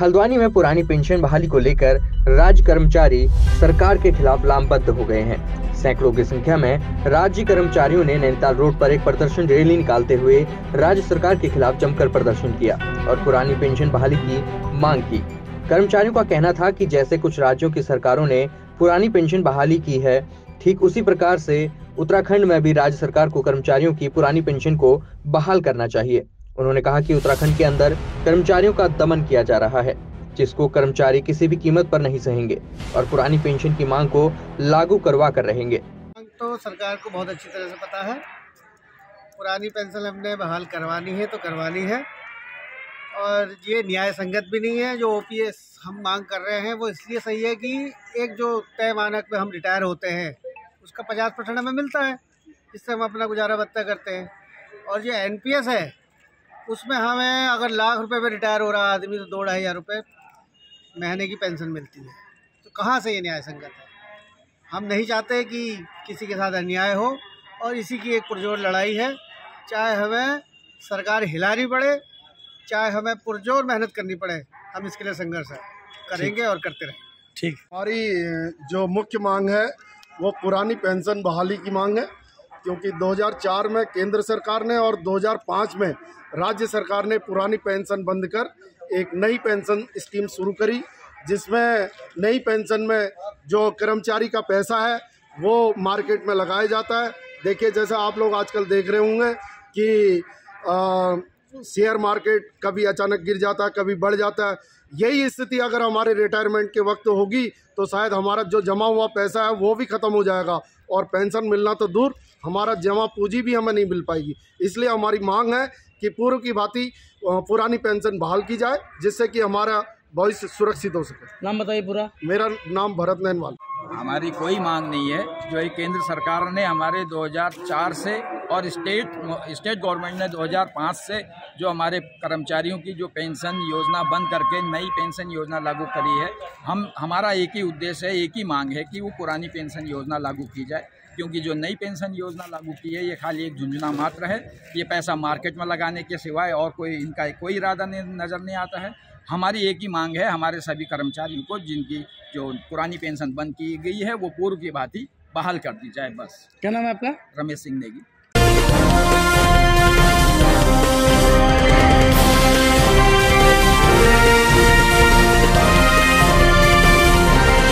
हल्द्वानी में पुरानी पेंशन बहाली को लेकर राज्य कर्मचारी सरकार के खिलाफ लामबद्ध हो गए हैं। सैकड़ों की संख्या में राज्य कर्मचारियों ने नैनीताल रोड पर एक प्रदर्शन रैली निकालते हुए राज्य सरकार के खिलाफ जमकर प्रदर्शन किया और पुरानी पेंशन बहाली की मांग की। कर्मचारियों का कहना था कि जैसे कुछ राज्यों की सरकारों ने पुरानी पेंशन बहाली की है, ठीक उसी प्रकार से उत्तराखंड में भी राज्य सरकार को कर्मचारियों की पुरानी पेंशन को बहाल करना चाहिए। उन्होंने कहा कि उत्तराखंड के अंदर कर्मचारियों का दमन किया जा रहा है, जिसको कर्मचारी किसी भी कीमत पर नहीं सहेंगे और पुरानी पेंशन की मांग को लागू करवा कर रहेंगे। तो सरकार को बहुत अच्छी तरह से पता है। पुरानी पेंशन हमने बहाल करवानी है तो करवानी है। और ये न्याय संगत भी नहीं है, जो ओपीएस हम मांग कर रहे हैं, वो इसलिए सही है कि एक जो तय मानक में हम रिटायर होते हैं, उसका पचास परसेंट हमें मिलता है, जिससे हम अपना गुजारा बत्ता करते हैं। और जो एन है उसमें हमें अगर लाख रुपए पे रिटायर हो रहा आदमी तो दो ढाई हज़ार रुपये महीने की पेंशन मिलती है। तो कहाँ से ये न्याय संगत है? हम नहीं चाहते कि किसी के साथ अन्याय हो और इसी की एक पुरजोर लड़ाई है। चाहे हमें सरकार हिलानी पड़े चाहे हमें पुरजोर मेहनत करनी पड़े हम इसके लिए संघर्ष करेंगे और करते रहेंगे ठीक। हमारी जो मुख्य मांग है वो पुरानी पेंशन बहाली की मांग है। क्योंकि 2004 में केंद्र सरकार ने और 2005 में राज्य सरकार ने पुरानी पेंशन बंद कर एक नई पेंशन स्कीम शुरू करी, जिसमें नई पेंशन में जो कर्मचारी का पैसा है, वो मार्केट में लगाया जाता है। देखिए, जैसे आप लोग आजकल देख रहे होंगे कि शेयर मार्केट कभी अचानक गिर जाता है, कभी बढ़ जाता है। यही स्थिति अगर हमारे रिटायरमेंट के वक्त होगी तो शायद हमारा जो जमा हुआ पैसा है, वो भी ख़त्म हो जाएगा। और पेंशन मिलना तो दूर हमारा जमा पूंजी भी हमें नहीं मिल पाएगी। इसलिए हमारी मांग है कि पूर्व की भांति पुरानी पेंशन बहाल की जाए जिससे कि हमारा भविष्य सुरक्षित हो सके। नाम बताइए पूरा। मेरा नाम भरत नैनवाल। हमारी कोई मांग नहीं है। जो एक केंद्र सरकार ने हमारे 2004 से और स्टेट स्टेट गवर्नमेंट ने 2005 से जो हमारे कर्मचारियों की जो पेंशन योजना बंद करके नई पेंशन योजना लागू करी है, हम, हमारा एक ही उद्देश्य है, एक ही मांग है कि वो पुरानी पेंशन योजना लागू की जाए। क्योंकि जो नई पेंशन योजना लागू की है, ये खाली एक झुंझुना मात्र है। ये पैसा मार्केट में लगाने के सिवाय और कोई, इनका कोई इरादा नज़र नहीं आता है। हमारी एक ही मांग है हमारे सभी कर्मचारियों को जिनकी जो पुरानी पेंशन बंद की गई है वो पूर्व की भांति बहाल कर दी जाए बस। क्या नाम है आपका? रमेश सिंह नेगी।